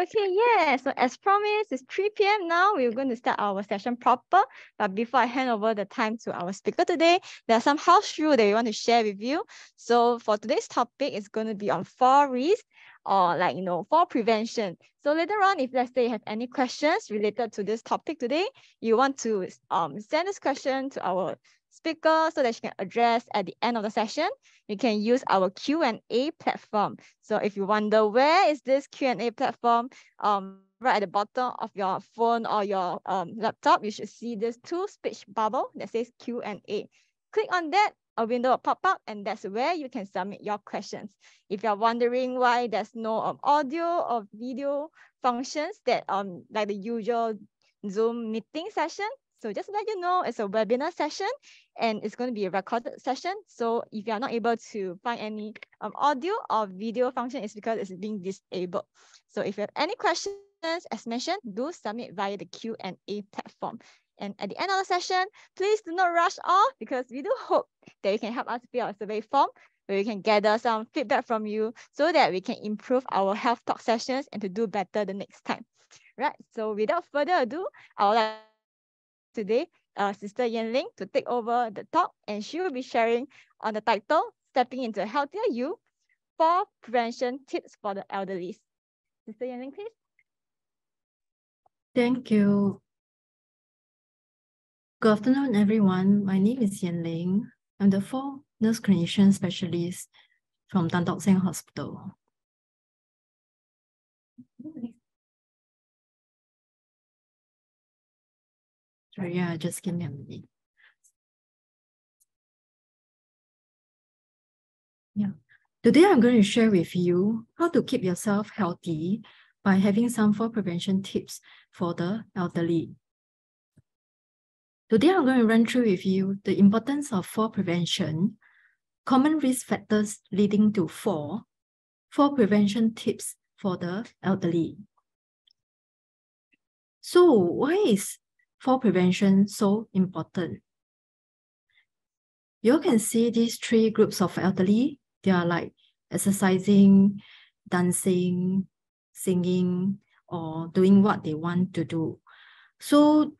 Okay, yeah. So as promised, it's 3 p.m. now. We're going to start our session proper. But before I hand over the time to our speaker today, there are some house rules that we want to share with you. So for today's topic, it's going to be on fall risk or like, you know, fall prevention. So later on, if let's say you have any questions related to this topic today, you want to um, send this question to our speaker so that she can address at the end of the session. You can use our Q&A platform. So if you wonder where is this Q&A platform, um, right at the bottom of your phone or your um, laptop, you should see this two speech bubble that says Q&A. Click on that, a window will pop up and that's where you can submit your questions. If you're wondering why there's no um, audio or video functions that um like the usual Zoom meeting session, so just let you know, it's a webinar session and it's going to be a recorded session. So if you are not able to find any um, audio or video function, it's because it's being disabled. So if you have any questions, as mentioned, do submit via the Q&A platform. And at the end of the session, please do not rush off because we do hope that you can help us fill out a survey form where we can gather some feedback from you so that we can improve our health talk sessions and to do better the next time. Right, so without further ado, I would like today uh, Sister Yan Ling to take over the talk and she will be sharing on the title, Stepping into a Healthier You, Fall Prevention Tips for the Elderly. Sister Yan Ling, please. Thank you. Good afternoon, everyone. My name is Yan Ling. I'm the fall nurse clinician specialist from Tan Tock Seng Hospital. Yeah, just give me a minute. Yeah. Today I'm going to share with you how to keep yourself healthy by having some fall prevention tips for the elderly. Today I'm going to run through with you the importance of fall prevention, common risk factors leading to fall, fall prevention tips for the elderly. So why is fall prevention so important. You can see these three groups of elderly. They are like exercising, dancing, singing, or doing what they want to do. So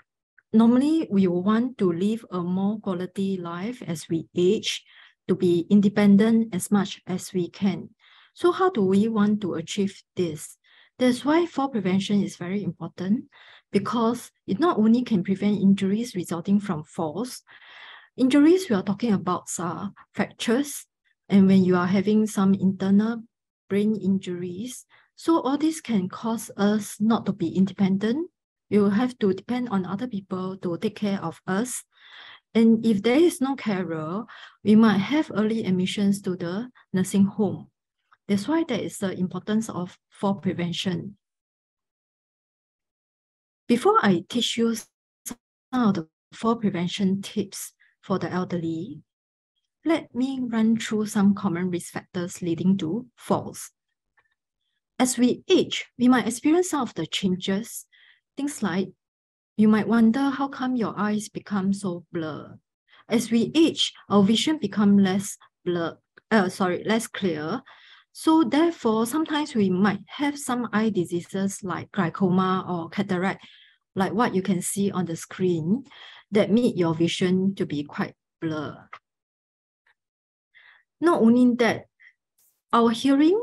normally we want to live a more quality life as we age, to be independent as much as we can. So how do we want to achieve this? That's why fall prevention is very important because it not only can prevent injuries resulting from falls, injuries we are talking about are fractures, and when you are having some internal brain injuries, so all this can cause us not to be independent. We will have to depend on other people to take care of us. And if there is no carer, we might have early admissions to the nursing home. That's why there is the importance of fall prevention. Before I teach you some of the fall prevention tips for the elderly, let me run through some common risk factors leading to falls. As we age, we might experience some of the changes. Things like you might wonder how come your eyes become so blurred. As we age, our vision become less blur, uh, sorry, less clear. So therefore, sometimes we might have some eye diseases like glaucoma or cataract like what you can see on the screen that make your vision to be quite blurred. Not only that, our hearing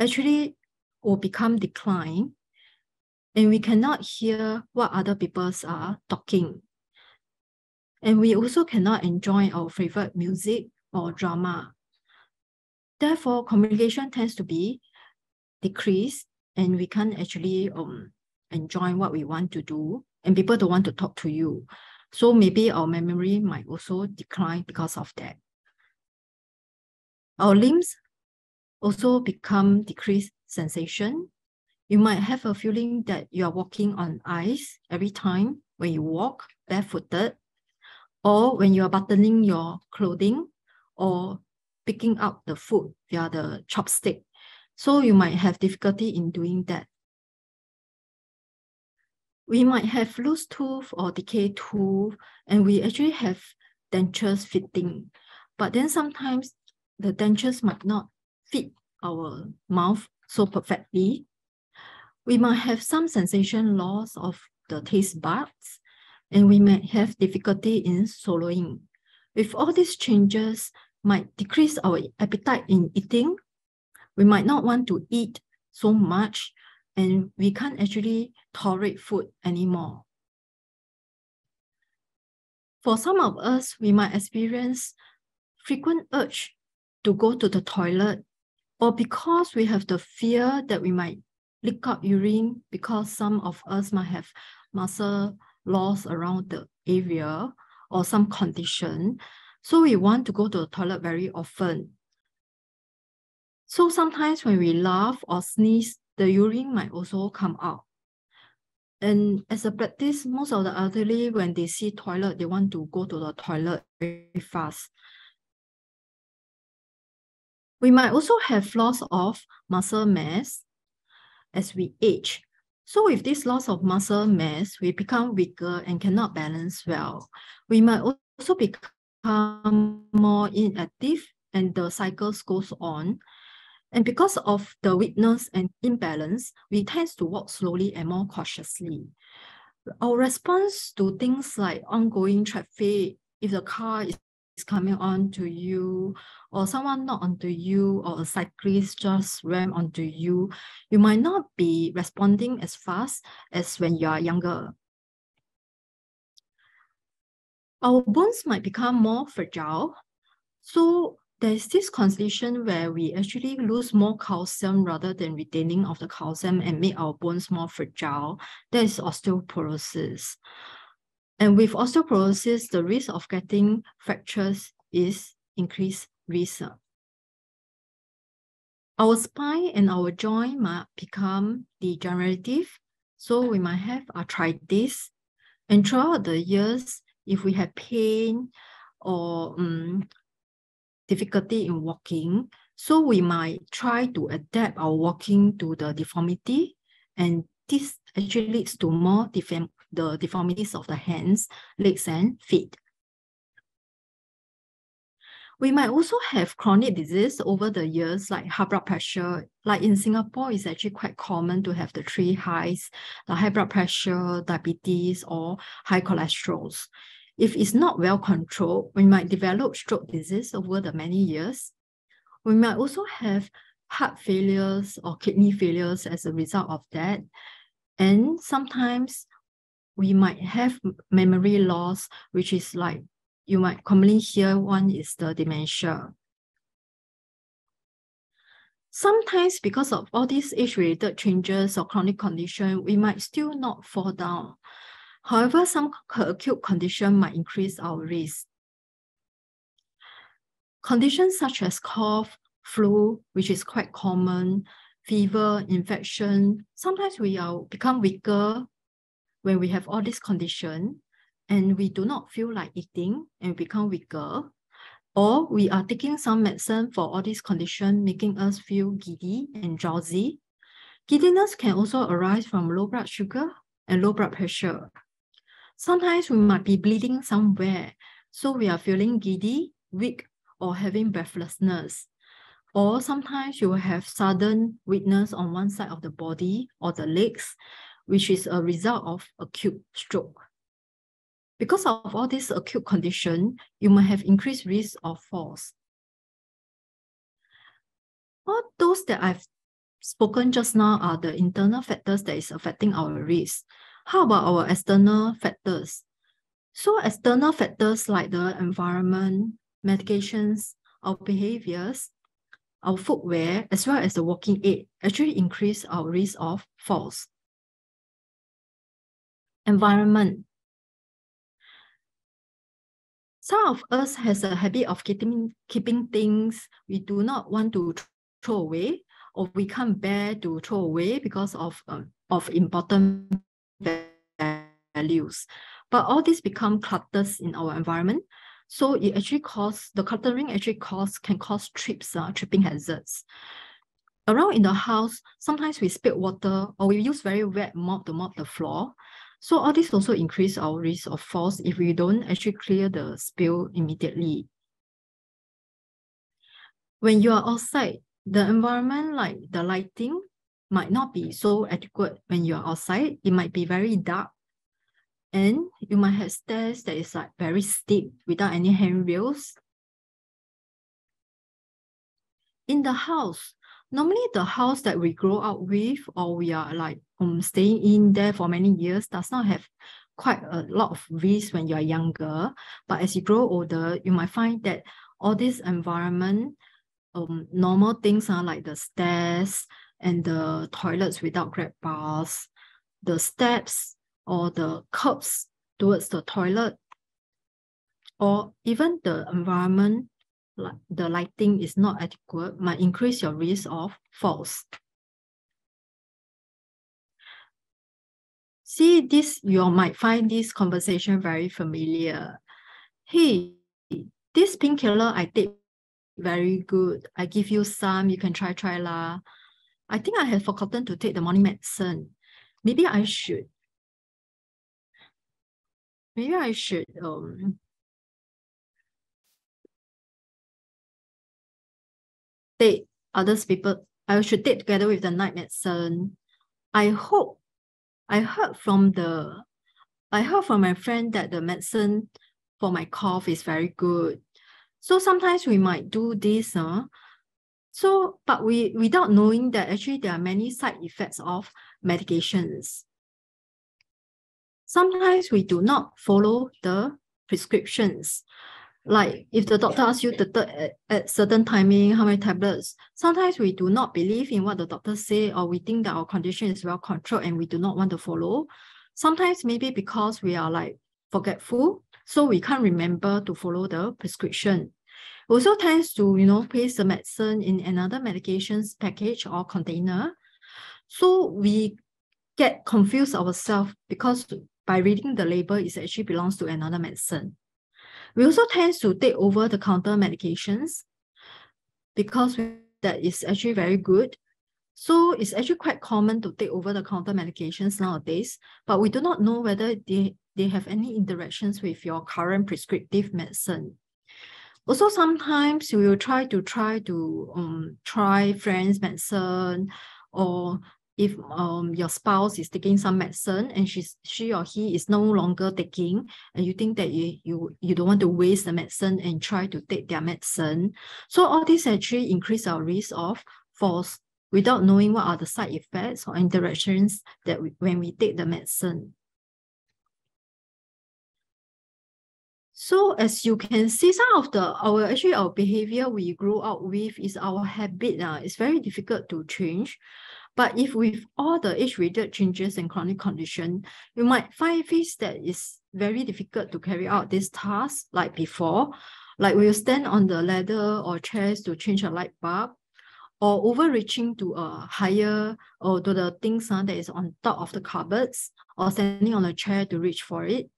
actually will become decline and we cannot hear what other people are talking. And we also cannot enjoy our favorite music or drama. Therefore, communication tends to be decreased and we can't actually um, enjoy what we want to do and people don't want to talk to you. So maybe our memory might also decline because of that. Our limbs also become decreased sensation. You might have a feeling that you are walking on ice every time when you walk barefooted, or when you are buttoning your clothing, or picking up the food via the chopstick. So you might have difficulty in doing that we might have loose tooth or decayed tooth, and we actually have dentures fitting. But then sometimes the dentures might not fit our mouth so perfectly. We might have some sensation loss of the taste buds, and we might have difficulty in swallowing. If all these changes might decrease our appetite in eating, we might not want to eat so much, and we can't actually tolerate food anymore. For some of us, we might experience frequent urge to go to the toilet, or because we have the fear that we might leak out urine because some of us might have muscle loss around the area or some condition. So we want to go to the toilet very often. So sometimes when we laugh or sneeze, the urine might also come out. And as a practice, most of the elderly, when they see toilet, they want to go to the toilet very fast. We might also have loss of muscle mass as we age. So with this loss of muscle mass, we become weaker and cannot balance well. We might also become more inactive and the cycles goes on. And because of the weakness and imbalance, we tend to walk slowly and more cautiously. Our response to things like ongoing traffic, if the car is coming on to you or someone not onto you or a cyclist just ran onto you, you might not be responding as fast as when you are younger. Our bones might become more fragile. So there's this condition where we actually lose more calcium rather than retaining of the calcium and make our bones more fragile. That is osteoporosis. And with osteoporosis, the risk of getting fractures is increased risk. Our spine and our joint might become degenerative, so we might have arthritis. And throughout the years, if we have pain or um, difficulty in walking, so we might try to adapt our walking to the deformity, and this actually leads to more deform the deformities of the hands, legs, and feet. We might also have chronic disease over the years, like high blood pressure. Like in Singapore, it's actually quite common to have the three highs, the high blood pressure, diabetes, or high cholesterol. If it's not well controlled, we might develop stroke disease over the many years. We might also have heart failures or kidney failures as a result of that. And sometimes we might have memory loss, which is like you might commonly hear one is the dementia. Sometimes because of all these age-related changes or chronic condition, we might still not fall down. However, some acute condition might increase our risk. Conditions such as cough, flu, which is quite common, fever, infection, sometimes we are become weaker when we have all this condition and we do not feel like eating and become weaker, or we are taking some medicine for all these condition, making us feel giddy and drowsy. Giddiness can also arise from low blood sugar and low blood pressure. Sometimes we might be bleeding somewhere, so we are feeling giddy, weak, or having breathlessness. Or sometimes you will have sudden weakness on one side of the body or the legs, which is a result of acute stroke. Because of all this acute condition, you might have increased risk of falls. All those that I've spoken just now are the internal factors that is affecting our risk. How about our external factors? So external factors like the environment, medications, our behaviors, our footwear, as well as the walking aid actually increase our risk of falls environment. Some of us has a habit of keeping, keeping things we do not want to throw away or we can't bear to throw away because of, um, of important values. But all these become clutters in our environment. So it actually cause, the cluttering actually cause, can cause trips, uh, tripping hazards. Around in the house, sometimes we spill water or we use very wet mop to mop the floor. So all this also increase our risk of falls if we don't actually clear the spill immediately. When you are outside, the environment like the lighting might not be so adequate when you're outside. It might be very dark. And you might have stairs that is like very steep without any handrails. In the house, normally the house that we grow up with or we are like um, staying in there for many years does not have quite a lot of risk when you're younger. But as you grow older, you might find that all this environment, um, normal things are like the stairs and the toilets without grab bars, the steps or the curbs towards the toilet, or even the environment, like the lighting is not adequate, might increase your risk of falls. See this, you might find this conversation very familiar. Hey, this painkiller I take very good. I give you some, you can try, try lah. I think I have forgotten to take the morning medicine. Maybe I should. Maybe I should um take others people. I should take together with the night medicine. I hope. I heard from the. I heard from my friend that the medicine for my cough is very good. So sometimes we might do this, uh, so, but we without knowing that actually there are many side effects of medications. Sometimes we do not follow the prescriptions. Like if the doctor asks you to take at, at certain timing, how many tablets, sometimes we do not believe in what the doctor say, or we think that our condition is well controlled and we do not want to follow. Sometimes maybe because we are like forgetful, so we can't remember to follow the prescription also tends to, you know, place the medicine in another medications package or container. So we get confused ourselves because by reading the label, it actually belongs to another medicine. We also tend to take over the counter medications because that is actually very good. So it's actually quite common to take over the counter medications nowadays, but we do not know whether they, they have any interactions with your current prescriptive medicine. Also, sometimes we will try to try to um, try friends medicine, or if um your spouse is taking some medicine and she's she or he is no longer taking, and you think that you you you don't want to waste the medicine and try to take their medicine. So all this actually increase our risk of false without knowing what are the side effects or interactions that we, when we take the medicine. So as you can see, some of the our actually our behavior we grow up with is our habit. Uh, it's very difficult to change. But if with all the age-related changes and chronic condition, you might find things that is very difficult to carry out this task like before. Like we will stand on the ladder or chairs to change a light bulb, or overreaching to a higher or to the things uh, that is on top of the cupboards, or standing on a chair to reach for it.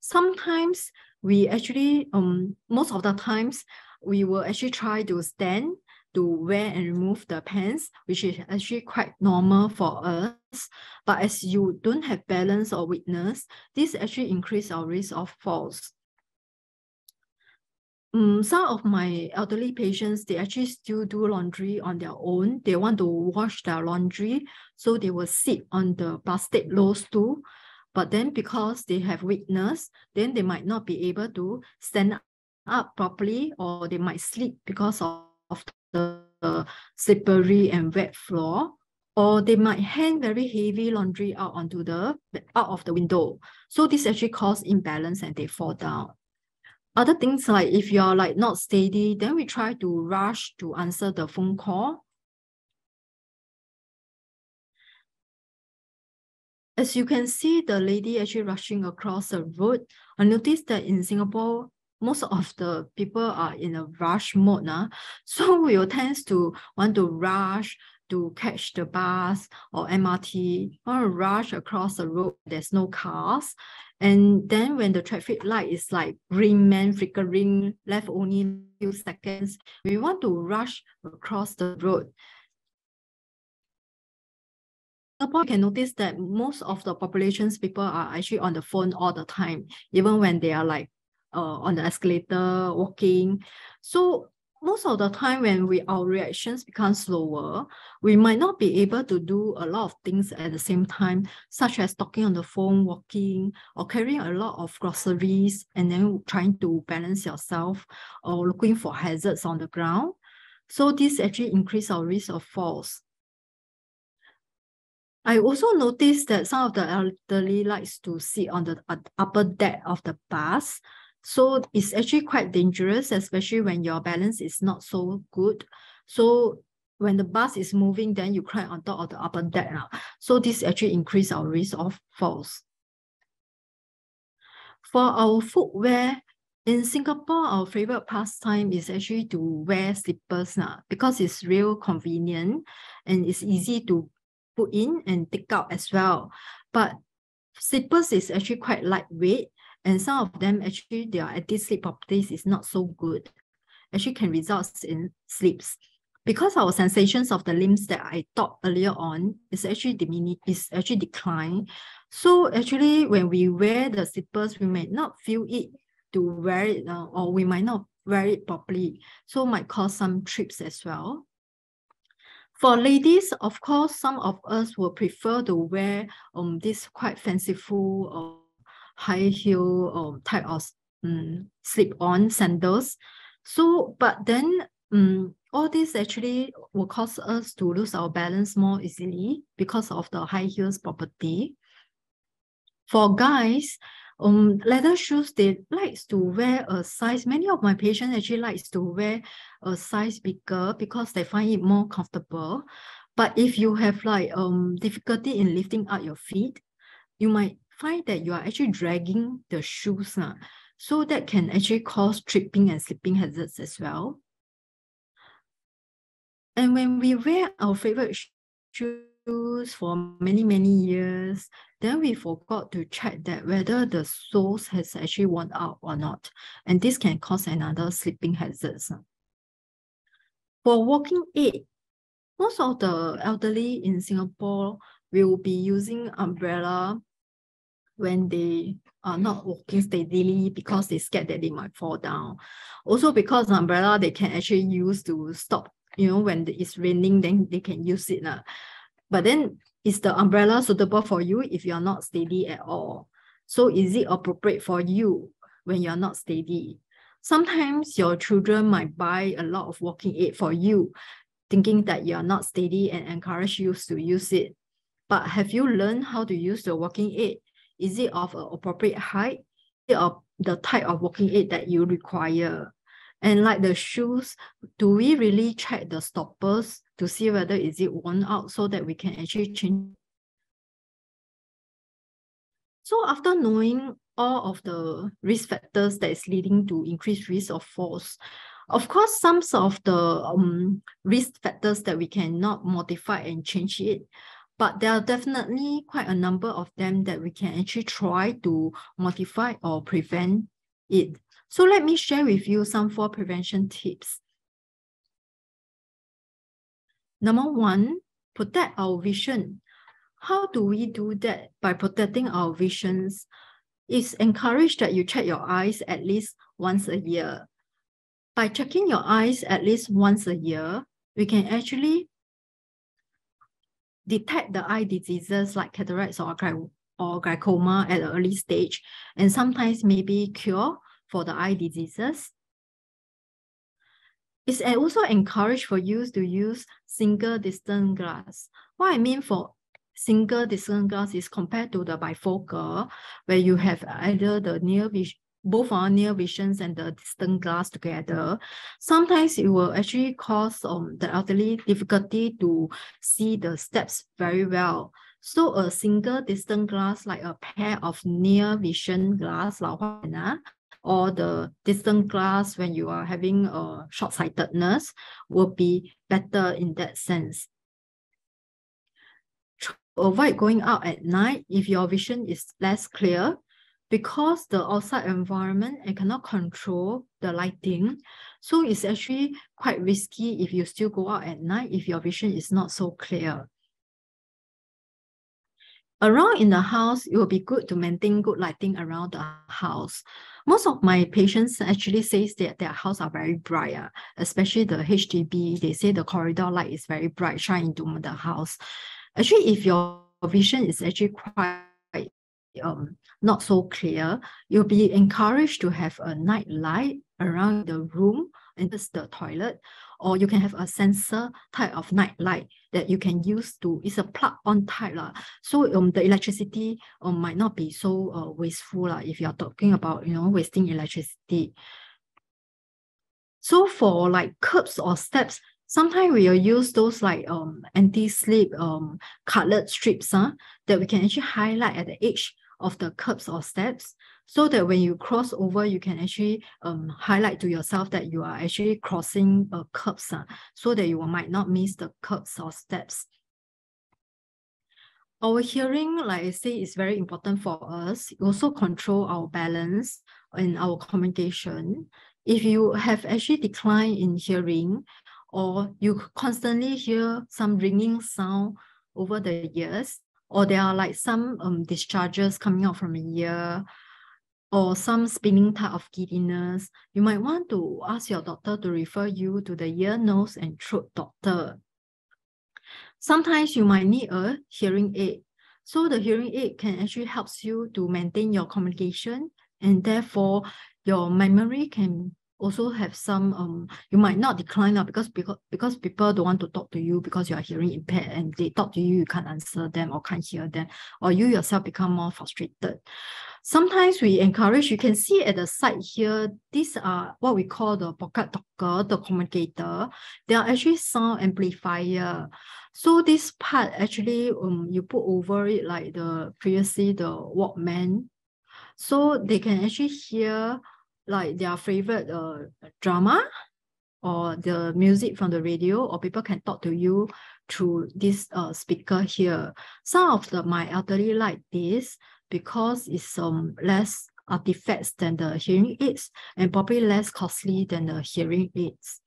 Sometimes we actually um most of the times we will actually try to stand to wear and remove the pants, which is actually quite normal for us. But as you don't have balance or weakness, this actually increase our risk of falls. Um, some of my elderly patients, they actually still do laundry on their own. They want to wash their laundry, so they will sit on the plastic low stool but then because they have weakness, then they might not be able to stand up properly or they might sleep because of, of the slippery and wet floor or they might hang very heavy laundry out onto the out of the window. So this actually cause imbalance and they fall down. Other things like if you're like not steady, then we try to rush to answer the phone call As you can see, the lady actually rushing across the road. I noticed that in Singapore, most of the people are in a rush mode now. So we will tend to want to rush to catch the bus or MRT, to rush across the road. There's no cars. And then when the traffic light is like green man flickering, left only few seconds, we want to rush across the road. Singapore, can notice that most of the populations people are actually on the phone all the time, even when they are like uh, on the escalator, walking. So most of the time when we our reactions become slower, we might not be able to do a lot of things at the same time, such as talking on the phone, walking, or carrying a lot of groceries, and then trying to balance yourself or looking for hazards on the ground. So this actually increase our risk of falls. I also noticed that some of the elderly likes to sit on the upper deck of the bus so it's actually quite dangerous, especially when your balance is not so good. So when the bus is moving, then you climb on top of the upper deck. Now. So this actually increase our risk of falls. For our footwear, in Singapore, our favorite pastime is actually to wear slippers now because it's real convenient and it's easy to put in and take out as well. But slippers is actually quite lightweight and some of them actually their anti-slip properties is not so good. Actually can result in slips. Because our sensations of the limbs that I talked earlier on is actually diminish, is actually decline. So actually when we wear the slippers, we may not feel it to wear it uh, or we might not wear it properly. So might cause some trips as well. For ladies, of course, some of us will prefer to wear um this quite fanciful uh, high heel um, type of um, slip-on sandals. So, but then um, all this actually will cause us to lose our balance more easily because of the high heels property. For guys, um, leather shoes, they like to wear a size, many of my patients actually likes to wear a size bigger because they find it more comfortable. But if you have like um difficulty in lifting up your feet, you might find that you are actually dragging the shoes. Uh, so that can actually cause tripping and slipping hazards as well. And when we wear our favorite shoes for many, many years, then we forgot to check that whether the soles has actually worn out or not. And this can cause another slipping hazards. For walking aid, most of the elderly in Singapore will be using umbrella when they are not walking steadily because they scared that they might fall down. Also because umbrella they can actually use to stop, you know, when it's raining, then they can use it. Uh. But then is the umbrella suitable for you if you're not steady at all? So is it appropriate for you when you're not steady? Sometimes your children might buy a lot of walking aid for you, thinking that you're not steady and encourage you to use it. But have you learned how to use the walking aid? Is it of appropriate height? Is it of the type of walking aid that you require? And like the shoes, do we really check the stoppers to see whether is it worn out so that we can actually change? So after knowing all of the risk factors that is leading to increased risk of falls, of course, some of the um, risk factors that we cannot modify and change it, but there are definitely quite a number of them that we can actually try to modify or prevent it. So let me share with you some fall prevention tips. Number one, protect our vision. How do we do that? By protecting our visions. It's encouraged that you check your eyes at least once a year. By checking your eyes at least once a year, we can actually detect the eye diseases like cataracts or, or glaucoma at an early stage, and sometimes maybe cure for the eye diseases. It's also encouraged for you to use single distance glass. What I mean for single distance glass is compared to the bifocal, where you have either the near vision, both our near visions and the distant glass together, sometimes it will actually cause um, the elderly difficulty to see the steps very well. So a single distant glass, like a pair of near vision glass, or the distant glass when you are having a short-sightedness will be better in that sense. Avoid going out at night if your vision is less clear because the outside environment I cannot control the lighting. So it's actually quite risky if you still go out at night if your vision is not so clear. Around in the house, it will be good to maintain good lighting around the house. Most of my patients actually says that their house are very bright, uh, especially the HDB. They say the corridor light is very bright, shine into the house. Actually, if your vision is actually quite um, not so clear, you'll be encouraged to have a night light around the room and just the toilet or you can have a sensor type of night light that you can use to it's a plug on type lah. so um the electricity um might not be so uh, wasteful lah if you're talking about you know wasting electricity so for like curbs or steps sometimes we will use those like um anti-slip um colored strips huh, that we can actually highlight at the edge of the curbs or steps so that when you cross over, you can actually um, highlight to yourself that you are actually crossing a curb, uh, so that you might not miss the curbs or steps. Our hearing, like I say, is very important for us. It also control our balance and our communication. If you have actually decline in hearing, or you constantly hear some ringing sound over the years, or there are like some um, discharges coming out from a ear, or some spinning type of giddiness, you might want to ask your doctor to refer you to the ear, nose, and throat doctor. Sometimes you might need a hearing aid. So the hearing aid can actually helps you to maintain your communication and therefore your memory can also have some um you might not decline now because because because people don't want to talk to you because you are hearing impaired and they talk to you you can't answer them or can't hear them or you yourself become more frustrated. Sometimes we encourage you can see at the side here these are what we call the pocket talker the communicator. They are actually sound amplifier. So this part actually um you put over it like the previously the walkman. So they can actually hear like their favorite uh, drama or the music from the radio or people can talk to you through this uh, speaker here. Some of the my elderly like this because it's um less artifacts than the hearing aids and probably less costly than the hearing aids.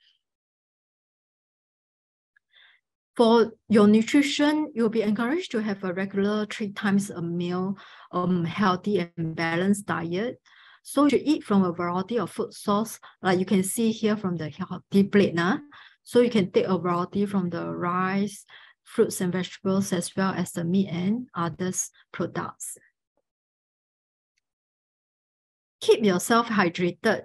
For your nutrition, you'll be encouraged to have a regular three times a meal, um, healthy and balanced diet. So you eat from a variety of food source, like you can see here from the healthy plate. Nah? So you can take a variety from the rice, fruits and vegetables, as well as the meat and others products. Keep yourself hydrated.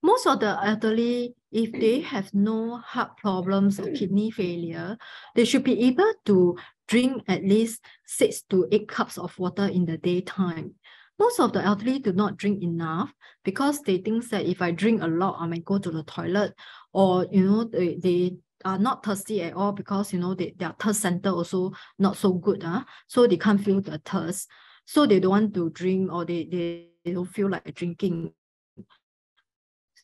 Most of the elderly, if they have no heart problems or kidney failure, they should be able to drink at least six to eight cups of water in the daytime most of the elderly do not drink enough because they think that if I drink a lot, I may go to the toilet or, you know, they, they are not thirsty at all because, you know, they, their thirst center also not so good. Uh, so they can't feel the thirst. So they don't want to drink or they, they, they don't feel like drinking.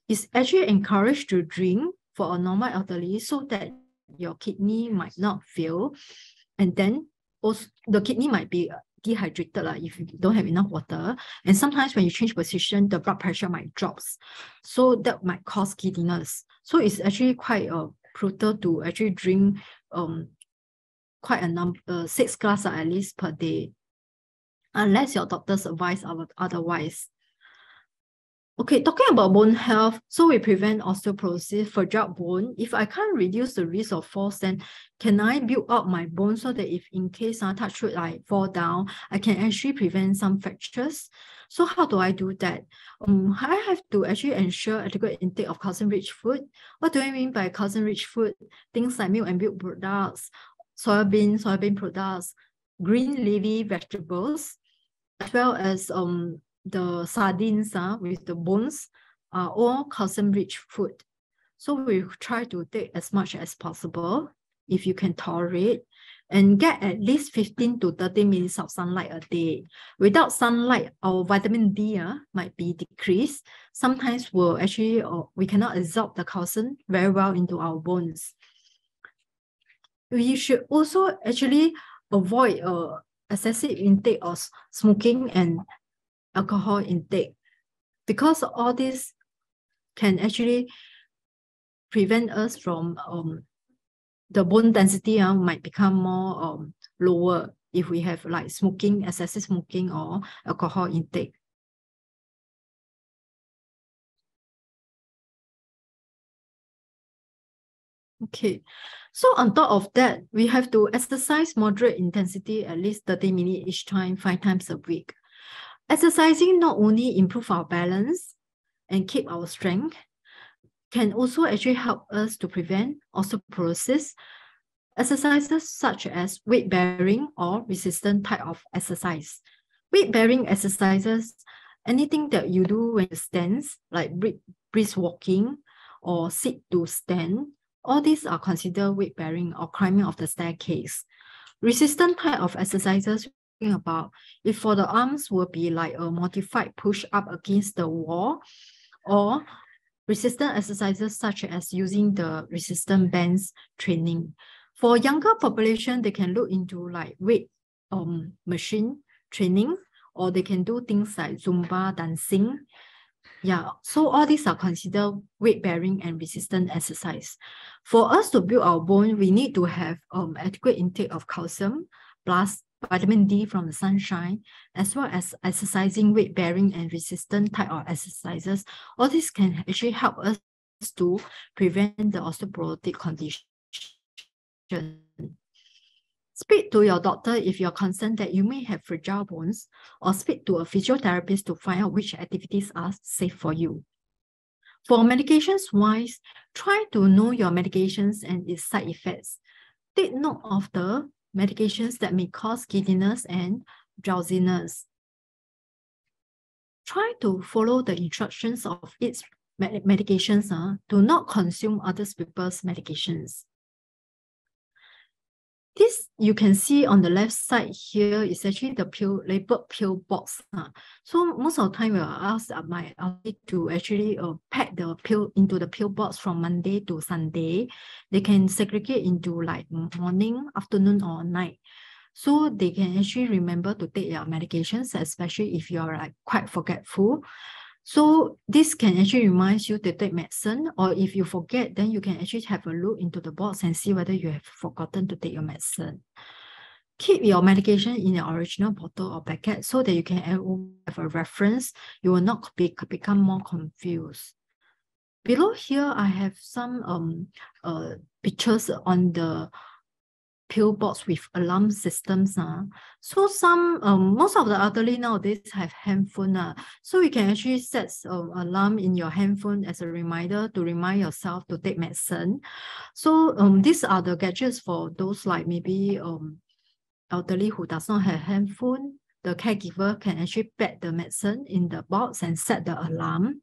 It's actually encouraged to drink for a normal elderly so that your kidney might not fail. And then also the kidney might be dehydrated like, if you don't have enough water. And sometimes when you change position, the blood pressure might drops. So that might cause giddiness. So it's actually quite uh, brutal to actually drink um quite a number, uh, six glasses at least per day, unless your doctors advise otherwise. Okay, talking about bone health, so we prevent osteoporosis, fragile bone. If I can't reduce the risk of falls, then can I build up my bone so that if in case I touch wood, I fall down, I can actually prevent some fractures? So how do I do that? Um, I have to actually ensure adequate intake of calcium-rich food. What do I mean by calcium-rich food? Things like milk and milk products, soybean, soybean products, green leafy vegetables, as well as um the sardines uh, with the bones are all calcium-rich food. So we try to take as much as possible if you can tolerate and get at least 15 to 30 minutes of sunlight a day. Without sunlight, our vitamin D uh, might be decreased. Sometimes we'll actually, uh, we cannot absorb the calcium very well into our bones. We should also actually avoid uh, excessive intake of smoking and alcohol intake because all this can actually prevent us from um, the bone density uh, might become more um, lower if we have like smoking, excessive smoking or alcohol intake. Okay, so on top of that, we have to exercise moderate intensity at least 30 minutes each time, five times a week. Exercising not only improve our balance and keep our strength, can also actually help us to prevent osteoporosis. Exercises such as weight bearing or resistant type of exercise. Weight bearing exercises, anything that you do when you stand, like brisk walking or sit to stand, all these are considered weight bearing or climbing of the staircase. Resistant type of exercises about if for the arms will be like a modified push up against the wall or resistant exercises such as using the resistant bands training. For younger population, they can look into like weight um, machine training, or they can do things like Zumba dancing. Yeah, so all these are considered weight bearing and resistant exercise. For us to build our bone, we need to have um, adequate intake of calcium plus vitamin D from the sunshine, as well as exercising weight bearing and resistant type of exercises. All this can actually help us to prevent the osteoporotic condition. Speak to your doctor if you're concerned that you may have fragile bones, or speak to a physiotherapist to find out which activities are safe for you. For medications wise, try to know your medications and its side effects. Take note of the medications that may cause giddiness and drowsiness. Try to follow the instructions of its med medications. Uh, do not consume other people's medications. This you can see on the left side here is actually the pill labeled pill box. Uh. So most of the time we will ask my outfit to actually uh, pack the pill into the pill box from Monday to Sunday. They can segregate into like morning, afternoon, or night. So they can actually remember to take their medications, especially if you're like quite forgetful. So this can actually remind you to take medicine, or if you forget, then you can actually have a look into the box and see whether you have forgotten to take your medicine. Keep your medication in the original bottle or packet so that you can have a reference. You will not be, become more confused. Below here, I have some um uh pictures on the pill box with alarm systems. Uh. So some, um, most of the elderly nowadays have handphone. Uh. So you can actually set um, alarm in your handphone as a reminder to remind yourself to take medicine. So um, these are the gadgets for those like maybe um, elderly who does not have handphone. The caregiver can actually pack the medicine in the box and set the alarm.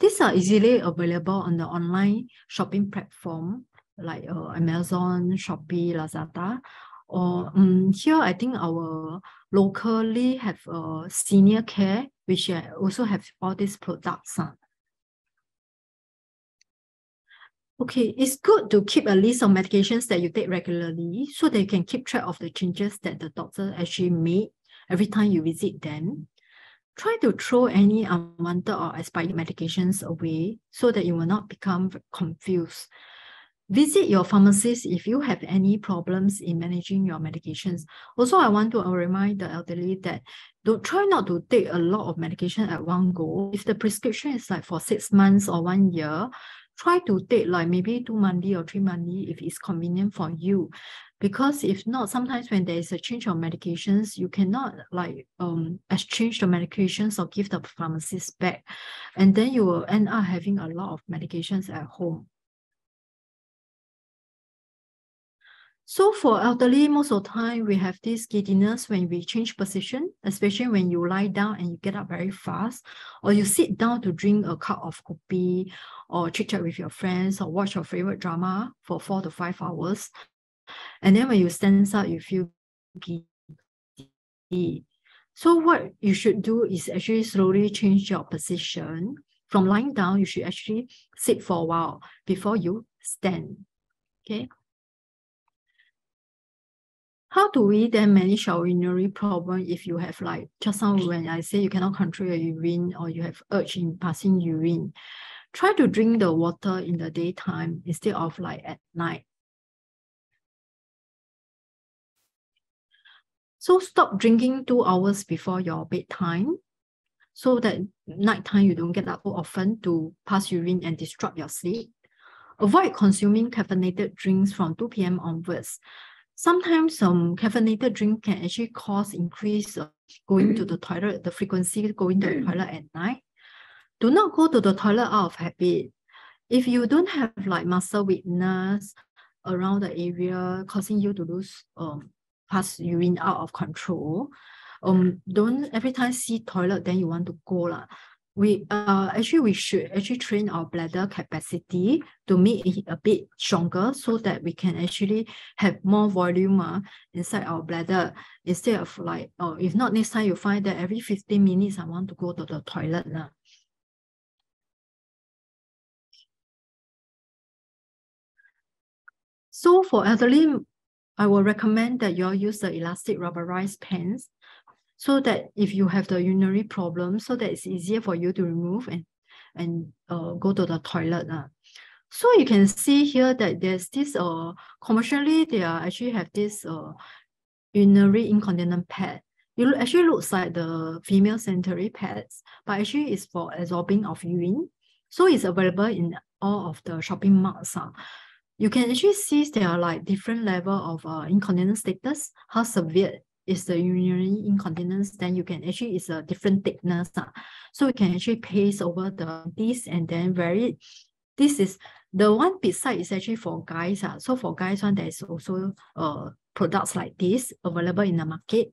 These are easily available on the online shopping platform like uh, Amazon, Shopee, Lazada. Or um, here, I think our locally have uh, senior care, which uh, also have all these products. Uh. Okay, it's good to keep a list of medications that you take regularly so that you can keep track of the changes that the doctor actually made every time you visit them. Try to throw any unwanted or expired medications away so that you will not become confused. Visit your pharmacist if you have any problems in managing your medications. Also, I want to remind the elderly that don't try not to take a lot of medication at one go. If the prescription is like for six months or one year, try to take like maybe two monthly or three monthly if it's convenient for you. Because if not, sometimes when there is a change of medications, you cannot like um exchange the medications or give the pharmacist back. And then you will end up having a lot of medications at home. So for elderly, most of the time we have this giddiness when we change position, especially when you lie down and you get up very fast, or you sit down to drink a cup of kopi, or chit chat with your friends, or watch your favorite drama for four to five hours. And then when you stand up, you feel giddy. So what you should do is actually slowly change your position. From lying down, you should actually sit for a while before you stand. Okay. How do we then manage our urinary problem if you have like just now when I say you cannot control your urine or you have urge in passing urine? Try to drink the water in the daytime instead of like at night. So stop drinking two hours before your bedtime so that nighttime you don't get up often to pass urine and disrupt your sleep. Avoid consuming caffeinated drinks from 2 p.m. onwards. Sometimes some um, caffeinated drink can actually cause increase of going to the toilet, the frequency going to the toilet at night. Do not go to the toilet out of habit. If you don't have like muscle weakness around the area causing you to lose um, pass urine out of control. Um, don't every time see toilet, then you want to go. La. We uh actually we should actually train our bladder capacity to make it a bit stronger so that we can actually have more volume uh, inside our bladder instead of like oh if not next time you find that every 15 minutes I want to go to the toilet. La. So for elderly I will recommend that you all use the elastic rubberized pants so that if you have the urinary problem, so that it's easier for you to remove and, and uh, go to the toilet. Uh. So you can see here that there's this, uh, commercially, they are actually have this uh, urinary incontinence pad. It actually looks like the female sanitary pads, but actually it's for absorbing of urine. So it's available in all of the shopping malls. Uh you can actually see there are like different level of uh, incontinence status, how severe is the urinary incontinence, then you can actually, it's a different thickness. Uh. So you can actually paste over the this and then very, this is, the one beside is actually for guys. Uh. So for guys one, there is also uh, products like this available in the market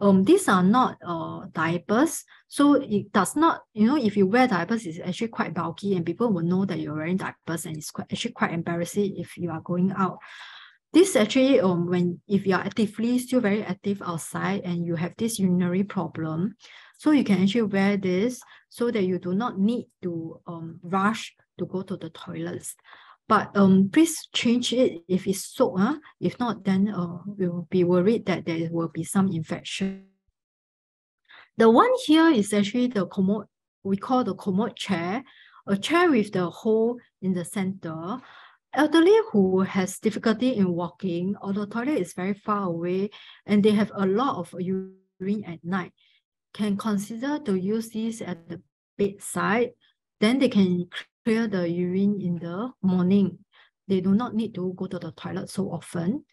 um, these are not uh, diapers. So it does not, you know, if you wear diapers, it's actually quite bulky and people will know that you're wearing diapers and it's quite, actually quite embarrassing if you are going out. This actually, um, when if you are actively still very active outside and you have this urinary problem, so you can actually wear this so that you do not need to um, rush to go to the toilets. But um, please change it if it's soaked. Huh? If not, then uh, we'll be worried that there will be some infection. The one here is actually the commode, we call the commode chair, a chair with the hole in the center. Elderly who has difficulty in walking or the toilet is very far away and they have a lot of urine at night can consider to use this at the bedside. Then they can clear the urine in the morning. They do not need to go to the toilet so often.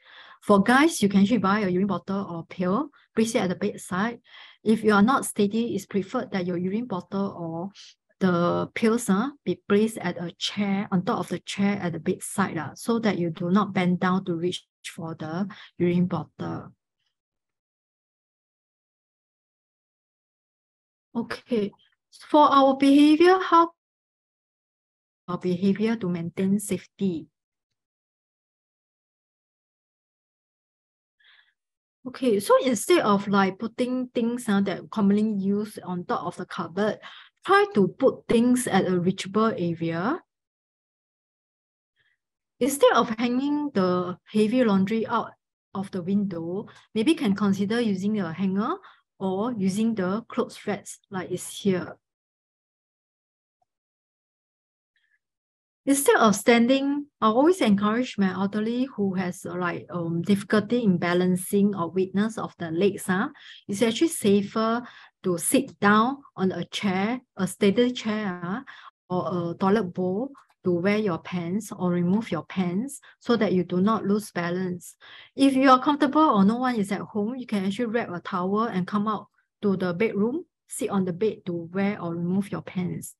For guys, you can actually buy a urine bottle or pill, place it at the bedside. If you are not steady, it's preferred that your urine bottle or the pills uh, be placed at a chair, on top of the chair at the bedside uh, so that you do not bend down to reach for the urine bottle. Okay, for our behavior, how our behavior to maintain safety. Okay, so instead of like putting things uh, that commonly used on top of the cupboard, try to put things at a reachable area. Instead of hanging the heavy laundry out of the window, maybe can consider using a hanger or using the clothes threads like is here. Instead of standing, I always encourage my elderly who has uh, like um difficulty in balancing or weakness of the legs. Huh? It's actually safer to sit down on a chair, a steady chair, uh, or a toilet bowl to wear your pants or remove your pants so that you do not lose balance. If you are comfortable or no one is at home, you can actually wrap a towel and come out to the bedroom, sit on the bed to wear or remove your pants.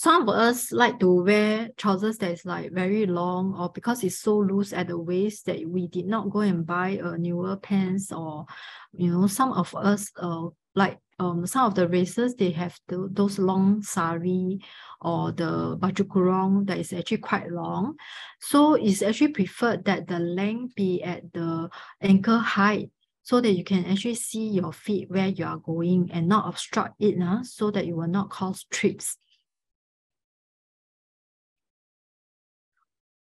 Some of us like to wear trousers that is like very long or because it's so loose at the waist that we did not go and buy a newer pants or you know some of us uh like um some of the races they have the, those long sari or the baju kurung that is actually quite long. So it's actually preferred that the length be at the ankle height so that you can actually see your feet where you are going and not obstruct it uh, so that you will not cause trips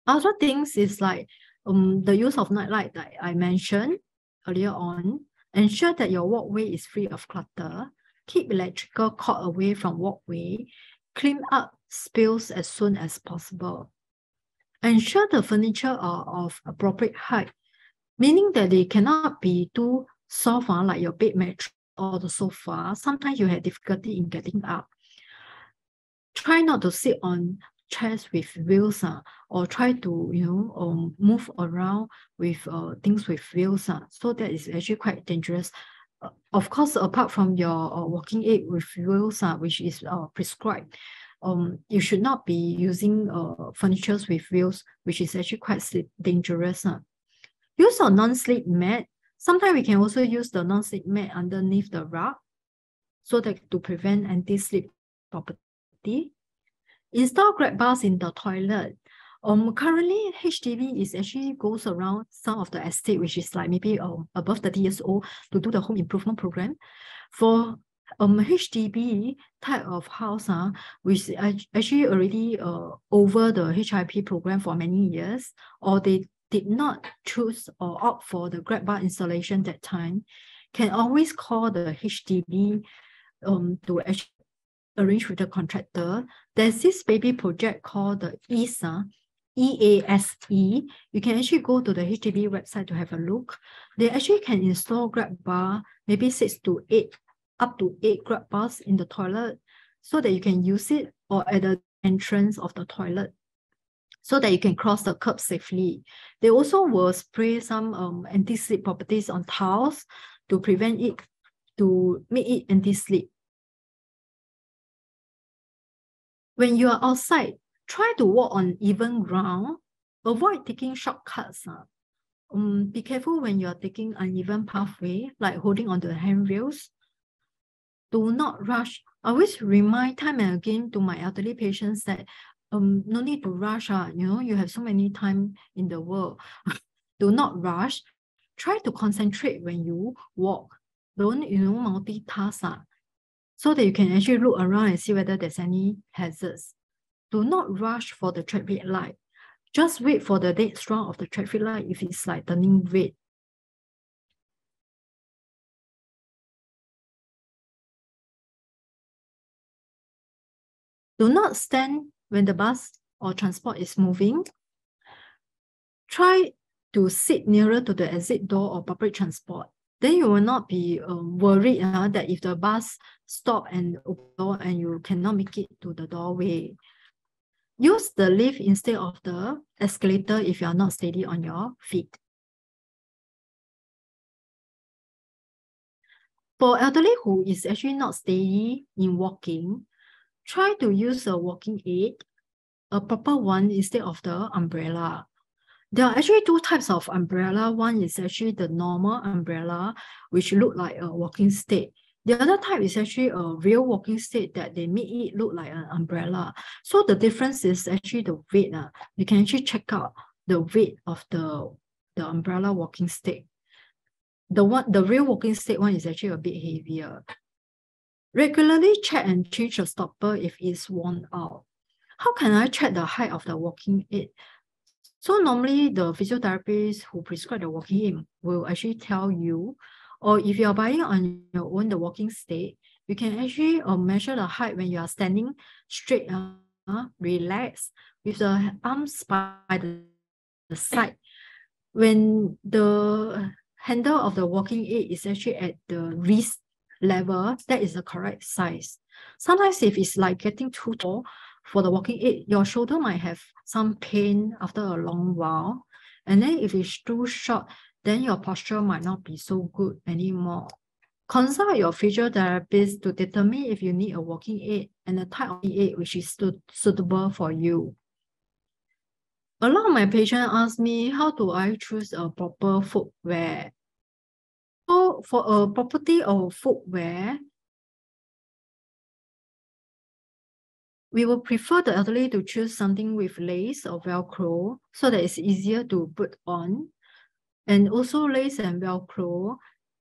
Other things is like um, the use of nightlight that I mentioned earlier on. Ensure that your walkway is free of clutter. Keep electrical cord away from walkway. Clean up spills as soon as possible. Ensure the furniture are of appropriate height. meaning that they cannot be too soft uh, like your bed mattress or the sofa. Sometimes you have difficulty in getting up. Try not to sit on chairs with wheels uh, or try to you know um, move around with uh, things with wheels uh, so that is actually quite dangerous. Uh, of course apart from your uh, walking aid with wheels uh, which is uh, prescribed um, you should not be using uh, furnitures with wheels which is actually quite dangerous uh. use a non-slip mat. Sometimes we can also use the non-slip mat underneath the rug so that to prevent anti-slip property Install grab bars in the toilet. Um, currently, HDB is actually goes around some of the estate, which is like maybe um, above 30 years old, to do the home improvement program. For um HDB type of house, uh, which actually already uh, over the HIP program for many years, or they did not choose or opt for the grab bar installation that time, can always call the HDB um, to actually arrange with the contractor. There's this baby project called the EASE, E-A-S-E. You can actually go to the HDB website to have a look. They actually can install grab bar, maybe six to eight, up to eight grab bars in the toilet so that you can use it or at the entrance of the toilet so that you can cross the curb safely. They also will spray some um, anti-slip properties on tiles to prevent it, to make it anti-slip. When you are outside, try to walk on even ground. Avoid taking shortcuts. Uh. Um, be careful when you are taking uneven pathway, like holding onto the handrails. Do not rush. I always remind time and again to my elderly patients that um, no need to rush. Uh. You know, you have so many time in the world. Do not rush. Try to concentrate when you walk. Don't, you know, multitask. Uh so that you can actually look around and see whether there's any hazards. Do not rush for the traffic light. Just wait for the dead strong of the traffic light if it's like turning red. Do not stand when the bus or transport is moving. Try to sit nearer to the exit door or public transport then you will not be um, worried uh, that if the bus stop and and you cannot make it to the doorway. Use the lift instead of the escalator if you are not steady on your feet. For elderly who is actually not steady in walking, try to use a walking aid, a proper one instead of the umbrella. There are actually two types of umbrella. One is actually the normal umbrella, which look like a walking stick. The other type is actually a real walking stick that they make it look like an umbrella. So the difference is actually the weight. Uh. You can actually check out the weight of the, the umbrella walking stick. The one, the real walking stick one is actually a bit heavier. Regularly check and change the stopper if it's worn out. How can I check the height of the walking aid? So normally the physiotherapist who prescribe the walking aid will actually tell you, or if you are buying on your own the walking stick, you can actually uh, measure the height when you are standing straight, uh, relax with the arms by the, the side. When the handle of the walking aid is actually at the wrist level, that is the correct size. Sometimes if it's like getting too tall, for the walking aid, your shoulder might have some pain after a long while. And then if it's too short, then your posture might not be so good anymore. Consult your physiotherapist to determine if you need a walking aid and the type of aid which is suitable for you. A lot of my patients ask me, how do I choose a proper footwear? So for a property of footwear, we will prefer the elderly to choose something with lace or Velcro so that it's easier to put on. And also lace and Velcro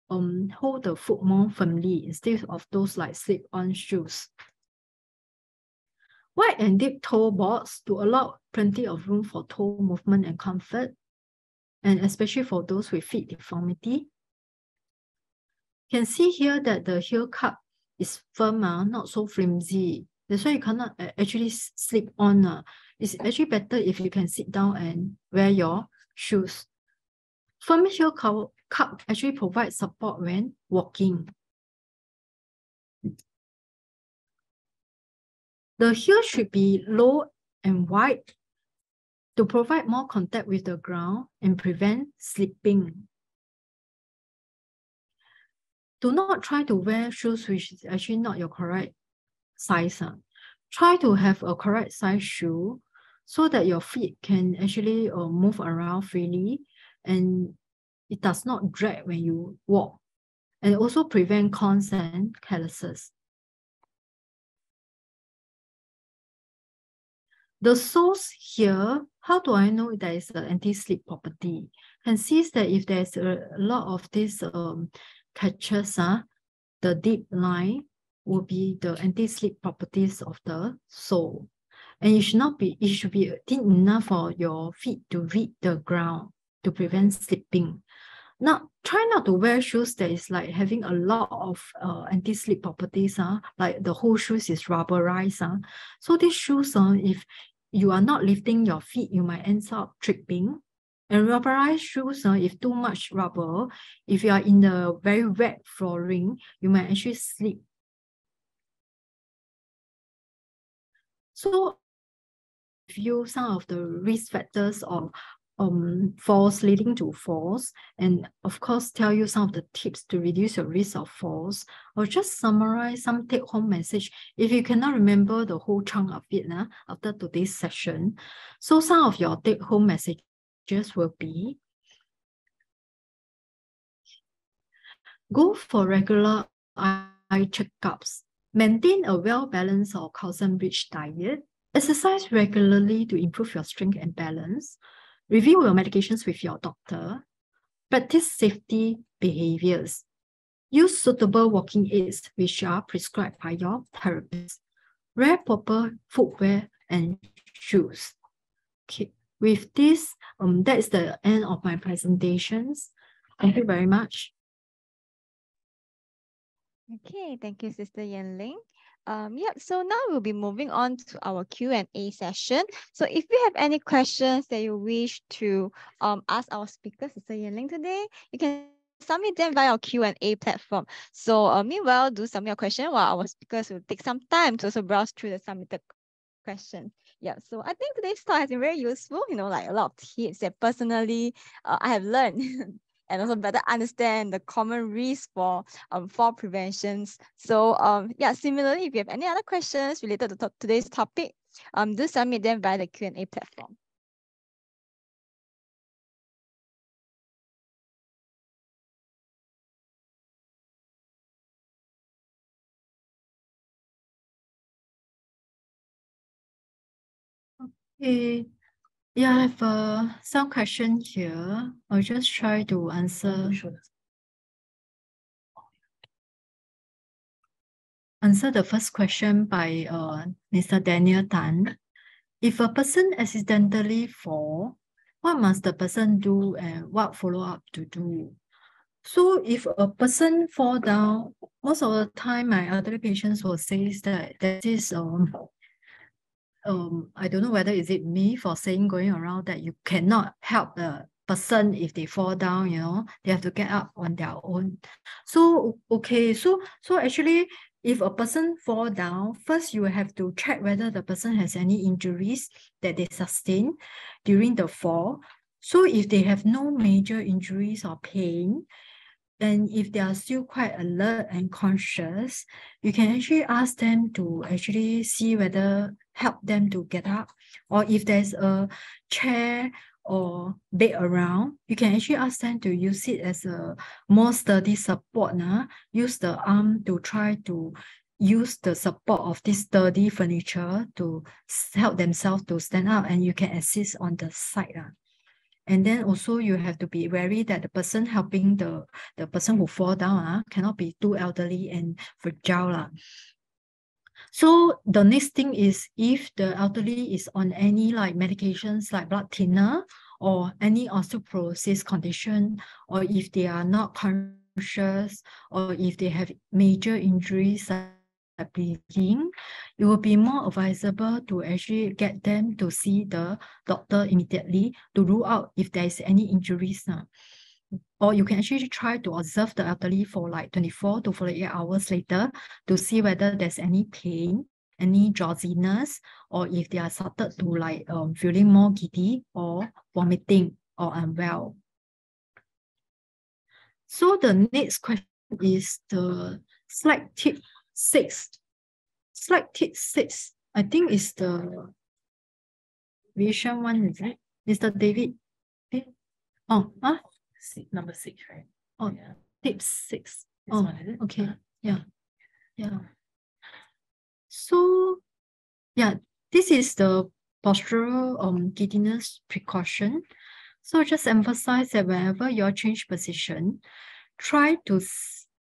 um, hold the foot more firmly instead of those like slip-on shoes. Wide and deep toe boards to allow plenty of room for toe movement and comfort, and especially for those with feet deformity. You can see here that the heel cup is firmer, not so flimsy. That's why you cannot actually sleep on. Uh. It's actually better if you can sit down and wear your shoes. Firm heel cup actually provides support when walking. The heel should be low and wide to provide more contact with the ground and prevent slipping. Do not try to wear shoes which is actually not your correct size. Uh. Try to have a correct size shoe so that your feet can actually uh, move around freely and it does not drag when you walk and also prevent corns and calluses. The soles here, how do I know there is an anti-slip property? Can see that if there's a lot of these um, catches, uh, the deep line will be the anti-slip properties of the sole. And it should not be, it should be thin enough for your feet to reach the ground to prevent slipping. Now, try not to wear shoes that is like having a lot of uh, anti-slip properties, uh, like the whole shoes is rubberized. Uh. So these shoes, uh, if you are not lifting your feet, you might end up tripping. And rubberized shoes, uh, if too much rubber, if you are in the very wet flooring, you might actually slip. So, view some of the risk factors of um, falls leading to falls, and of course, tell you some of the tips to reduce your risk of falls, or just summarize some take home message if you cannot remember the whole chunk of it uh, after today's session. So, some of your take home messages will be go for regular eye checkups, maintain a well balanced or calcium rich diet, exercise regularly to improve your strength and balance Review your medications with your doctor. Practice safety behaviors. Use suitable walking aids which are prescribed by your therapist. Wear proper footwear and shoes. Okay, with this, um, that's the end of my presentations. Thank you very much. Okay, thank you, Sister Yanling. Um, yeah, so now we'll be moving on to our Q&A session. So if you have any questions that you wish to um, ask our speaker, Sister Yanling today, you can submit them via our Q&A platform. So uh, meanwhile, do submit your question while our speakers will take some time to also browse through the submitted question. Yeah, so I think today's talk has been very useful, you know, like a lot of tips that personally uh, I have learned and also better understand the common risks for um, fall preventions. So um, yeah, similarly, if you have any other questions related to today's topic, um, do submit them via the Q&A platform. Okay. Yeah, I have uh, some question here. I'll just try to answer. Answer the first question by uh, Mr. Daniel Tan. If a person accidentally fall, what must the person do and what follow up to do? So if a person fall down, most of the time my elderly patients will say that there is um, um, I don't know whether is it me for saying going around that you cannot help the person if they fall down, you know, they have to get up on their own. So okay, so so actually if a person fall down, first you have to check whether the person has any injuries that they sustain during the fall. So if they have no major injuries or pain, and if they are still quite alert and conscious, you can actually ask them to actually see whether help them to get up. Or if there's a chair or bed around, you can actually ask them to use it as a more sturdy support. Nah? Use the arm to try to use the support of this sturdy furniture to help themselves to stand up and you can assist on the side. Uh. And then also you have to be wary that the person helping the, the person who fall down uh, cannot be too elderly and fragile. Uh. So the next thing is if the elderly is on any like medications like blood thinner or any osteoporosis condition, or if they are not conscious, or if they have major injuries bleeding, it will be more advisable to actually get them to see the doctor immediately to rule out if there is any injuries. Now. or you can actually try to observe the elderly for like 24 to 48 hours later to see whether there's any pain, any drowsiness, or if they are started to like um, feeling more giddy or vomiting or unwell. So the next question is the slide tip six. Slide tip six, I think is the vision one, is it? Mr. David? Okay. Oh, huh? number six, right? Oh, yeah. tip six. This oh, one, is it? okay. Uh, Yeah. Yeah. So, yeah, this is the postural um, giddiness precaution. So just emphasize that whenever you change position, try to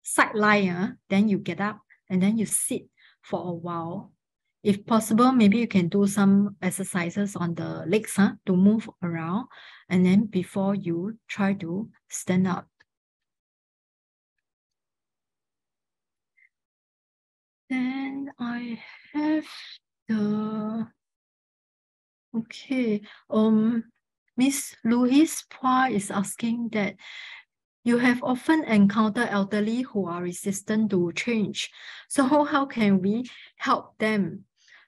side lie, uh, then you get up and then you sit for a while. If possible, maybe you can do some exercises on the legs huh, to move around and then before you try to stand up. Then I have the okay. Um Miss Louise Pua is asking that you have often encountered elderly who are resistant to change. So how can we help them?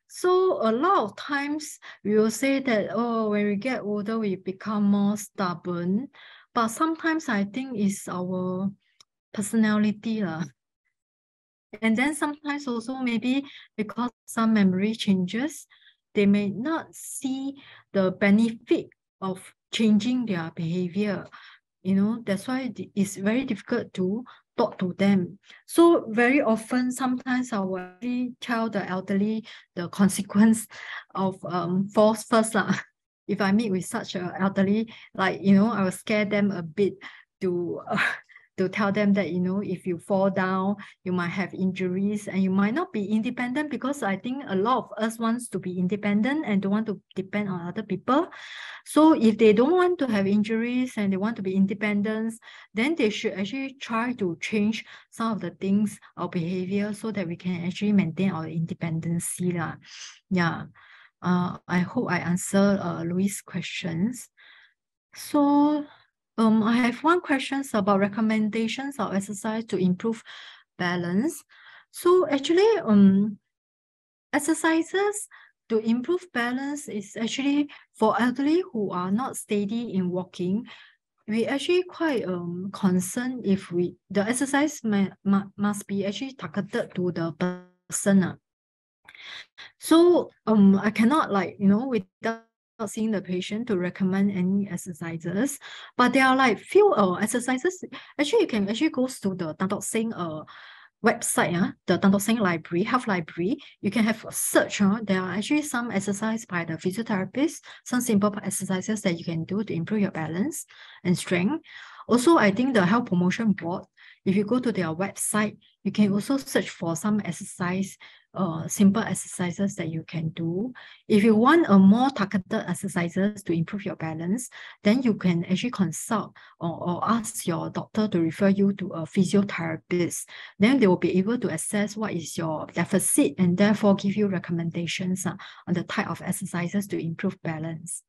So a lot of times we will say that, oh, when we get older, we become more stubborn. But sometimes I think it's our personality. Uh. And then sometimes also maybe because some memory changes, they may not see the benefit of changing their behavior. You know, that's why it's very difficult to talk to them. So very often, sometimes I will tell the elderly the consequence of um false first. Lah. If I meet with such an elderly, like, you know, I will scare them a bit to uh, to tell them that you know if you fall down you might have injuries and you might not be independent because i think a lot of us wants to be independent and don't want to depend on other people. So if they don't want to have injuries and they want to be independent then they should actually try to change some of the things our behavior so that we can actually maintain our independence yeah. Uh, i hope i answer uh, louis questions. So um, I have one question about recommendations of exercise to improve balance. So actually, um, exercises to improve balance is actually for elderly who are not steady in walking. We actually quite um concerned if we the exercise may, must be actually targeted to the person. So um I cannot like you know without not seeing the patient to recommend any exercises, but there are like few uh, exercises. Actually, you can actually go to the Tan Tock Seng uh, website, uh, the Tan Tock Seng Library, Health Library. You can have a search. Uh, there are actually some exercise by the physiotherapist, some simple exercises that you can do to improve your balance and strength. Also, I think the Health Promotion Board, if you go to their website, you can also search for some exercise uh, simple exercises that you can do. If you want a more targeted exercises to improve your balance, then you can actually consult or, or ask your doctor to refer you to a physiotherapist. Then they will be able to assess what is your deficit and therefore give you recommendations uh, on the type of exercises to improve balance.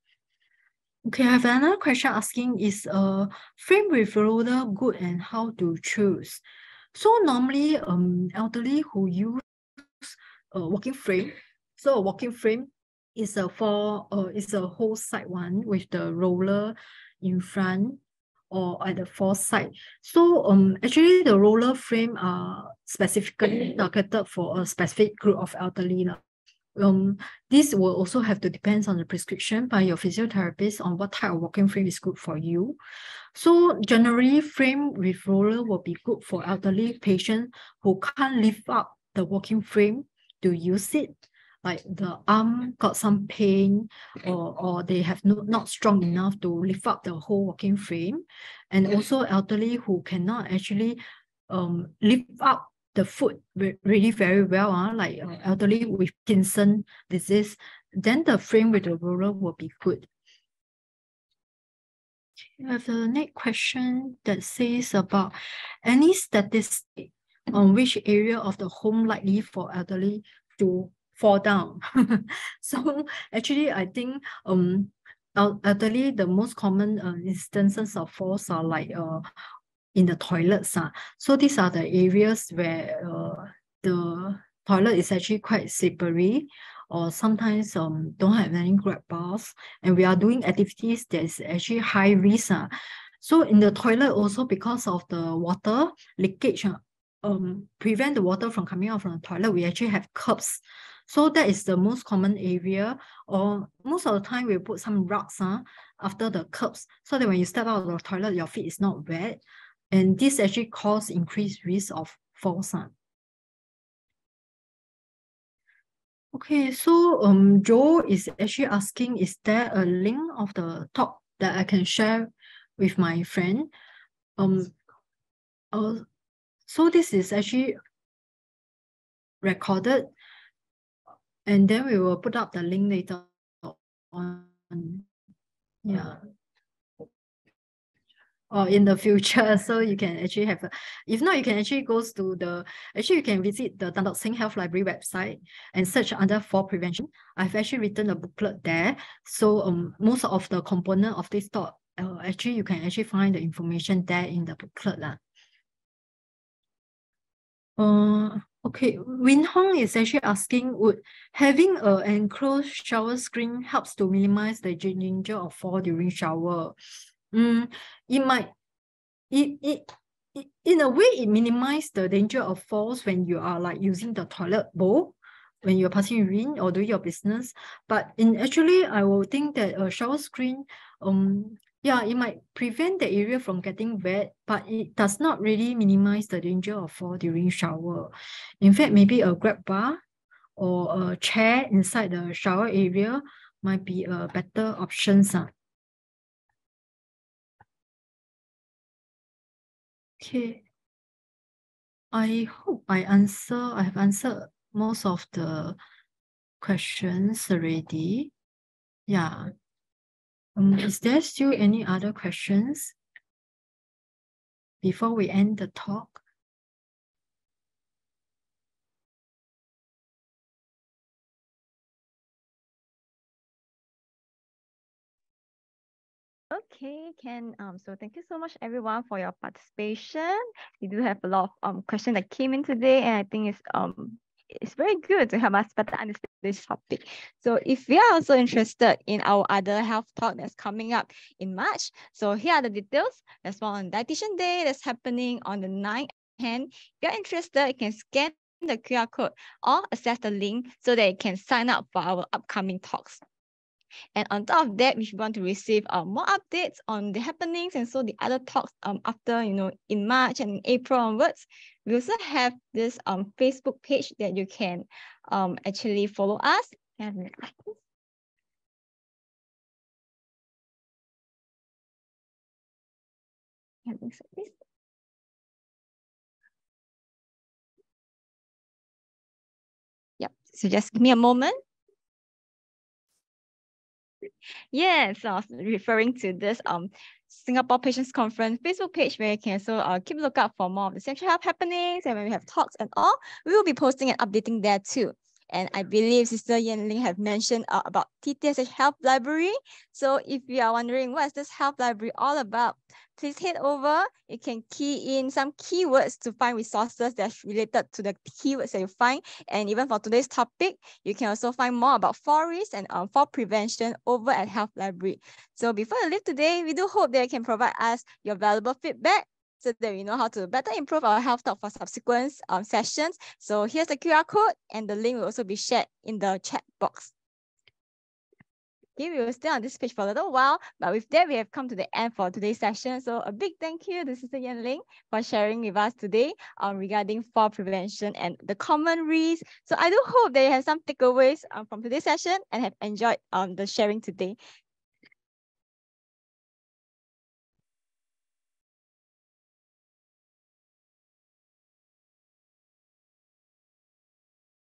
Okay, I have another question asking, is a frame with roller good and how to choose? So normally, um, elderly who use a walking frame. So a walking frame is a four uh, is a whole side one with the roller in front or at the four side. So um actually the roller frame are specifically targeted for a specific group of elderly. Um, this will also have to depend on the prescription by your physiotherapist on what type of walking frame is good for you. So generally, frame with roller will be good for elderly patients who can't lift up the walking frame to use it like the arm got some pain or, or they have no, not strong enough to lift up the whole walking frame. And also elderly who cannot actually um, lift up the foot really very well uh, like uh, elderly with Parkinson disease then the frame with the roller will be good. I have the next question that says about any statistic on which area of the home likely for elderly to fall down. so actually, I think um elderly, the most common uh, instances of falls are like uh, in the toilets. Uh. So these are the areas where uh, the toilet is actually quite slippery or sometimes um, don't have any grab bars and we are doing activities that is actually high risk. Uh. So in the toilet also because of the water leakage, uh, um, prevent the water from coming out from the toilet, we actually have curbs. So that is the most common area or most of the time we put some rugs uh, after the curbs so that when you step out of the toilet, your feet is not wet. And this actually cause increased risk of falls. Uh. Okay, so um, Joe is actually asking, is there a link of the talk that I can share with my friend? Um, uh, so this is actually recorded and then we will put up the link later on. Yeah or in the future. So you can actually have, a, if not, you can actually go to the, actually you can visit the Tan Seng Health Library website and search under fall prevention. I've actually written a booklet there. So um, most of the component of this talk, uh, actually you can actually find the information there in the booklet. Lah. Uh, okay, Win Hong is actually asking, would having an enclosed shower screen helps to minimize the danger of fall during shower? Mm, it might it, it it in a way it minimizes the danger of falls when you are like using the toilet bowl when you're passing urine or doing your business. But in actually I will think that a shower screen um yeah it might prevent the area from getting wet, but it does not really minimize the danger of fall during shower. In fact, maybe a grab bar or a chair inside the shower area might be a better option. Uh. Okay. I hope I answer, I have answered most of the questions already. Yeah. Um, is there still any other questions before we end the talk? Okay, Ken. Um, so thank you so much everyone for your participation. We do have a lot of um questions that came in today, and I think it's um it's very good to help us better understand this topic. So if you are also interested in our other health talk that's coming up in March, so here are the details. There's one on Dietitian Day that's happening on the 9th. And if you're interested, you can scan the QR code or access the link so that you can sign up for our upcoming talks. And on top of that, if you want to receive uh, more updates on the happenings and so the other talks um, after, you know, in March and April onwards, we also have this um, Facebook page that you can um, actually follow us. Yep, so just give me a moment. Yes, I was referring to this um Singapore Patients Conference Facebook page where you can also uh, keep lookout for more of the sexual health happenings and when we have talks and all, we will be posting and updating there too. And I believe Sister Yen Ling have mentioned uh, about TTSH Health Library. So if you are wondering what is this health library all about, please head over. You can key in some keywords to find resources that's related to the keywords that you find. And even for today's topic, you can also find more about fall and um, fall prevention over at Health Library. So before you leave today, we do hope that you can provide us your valuable feedback so that we know how to better improve our health talk for subsequent um, sessions. So here's the QR code and the link will also be shared in the chat box. Okay, we will stay on this page for a little while, but with that, we have come to the end for today's session. So a big thank you to Sister Yan Ling for sharing with us today um, regarding fall prevention and the common risks. So I do hope that you have some takeaways um, from today's session and have enjoyed um, the sharing today.